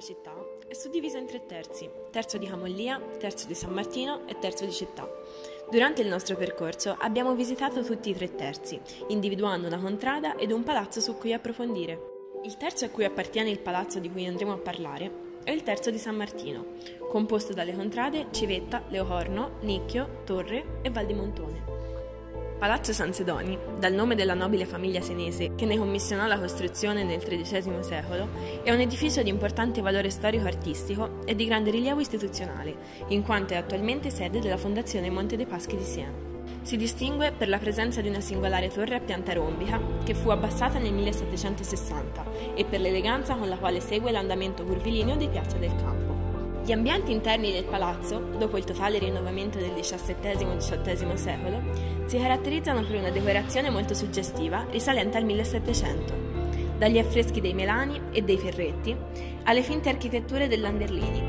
nostra città è suddivisa in tre terzi, terzo di Camollia, terzo di San Martino e terzo di città. Durante il nostro percorso abbiamo visitato tutti i tre terzi, individuando una contrada ed un palazzo su cui approfondire. Il terzo a cui appartiene il palazzo di cui andremo a parlare è il terzo di San Martino, composto dalle contrade Civetta, Leocorno, Nicchio, Torre e Val di Montone. Palazzo San Sedoni, dal nome della nobile famiglia senese che ne commissionò la costruzione nel XIII secolo, è un edificio di importante valore storico-artistico e di grande rilievo istituzionale, in quanto è attualmente sede della Fondazione Monte dei Paschi di Siena. Si distingue per la presenza di una singolare torre a pianta rombica che fu abbassata nel 1760 e per l'eleganza con la quale segue l'andamento curvilineo di Piazza del Campo. Gli ambienti interni del palazzo, dopo il totale rinnovamento del XVII-XVIII secolo, si caratterizzano per una decorazione molto suggestiva risalente al 1700, dagli affreschi dei Melani e dei Ferretti alle finte architetture dell'Anderlini,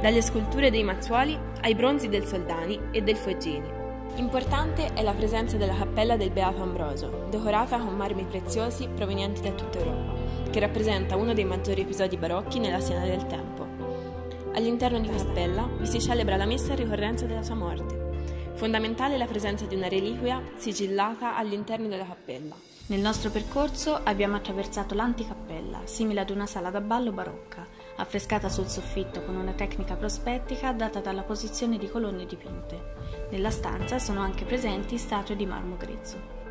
dalle sculture dei Mazzuoli ai bronzi del Soldani e del Foggini. Importante è la presenza della cappella del Beato Ambrosio, decorata con marmi preziosi provenienti da tutta Europa, che rappresenta uno dei maggiori episodi barocchi nella Siena del tempo. All'interno di quest'ella vi si celebra la messa in ricorrenza della sua morte. Fondamentale è la presenza di una reliquia sigillata all'interno della cappella. Nel nostro percorso abbiamo attraversato l'anticappella, simile ad una sala da ballo barocca, affrescata sul soffitto con una tecnica prospettica data dalla posizione di colonne dipinte. Nella stanza sono anche presenti statue di marmo grezzo.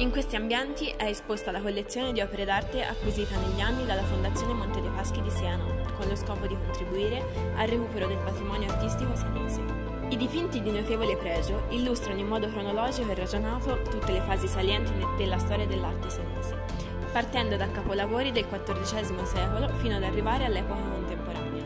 In questi ambienti è esposta la collezione di opere d'arte acquisita negli anni dalla Fondazione Monte dei Paschi di Siena, con lo scopo di contribuire al recupero del patrimonio artistico senese. I dipinti di notevole pregio illustrano in modo cronologico e ragionato tutte le fasi salienti della storia dell'arte senese, partendo da capolavori del XIV secolo fino ad arrivare all'epoca contemporanea.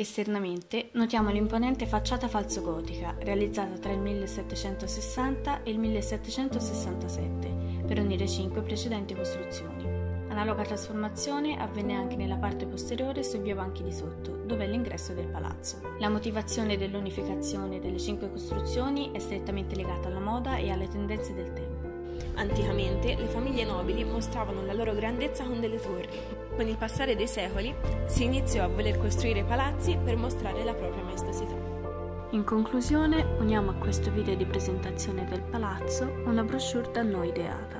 Esternamente notiamo l'imponente facciata falso-gotica, realizzata tra il 1760 e il 1767, per unire cinque precedenti costruzioni. Analoga trasformazione avvenne anche nella parte posteriore sui due banchi di sotto, dove è l'ingresso del palazzo. La motivazione dell'unificazione delle cinque costruzioni è strettamente legata alla moda e alle tendenze del tempo. Anticamente le famiglie nobili mostravano la loro grandezza con delle torri. Con il passare dei secoli si iniziò a voler costruire palazzi per mostrare la propria maestosità. In conclusione, uniamo a questo video di presentazione del palazzo una brochure da noi ideata.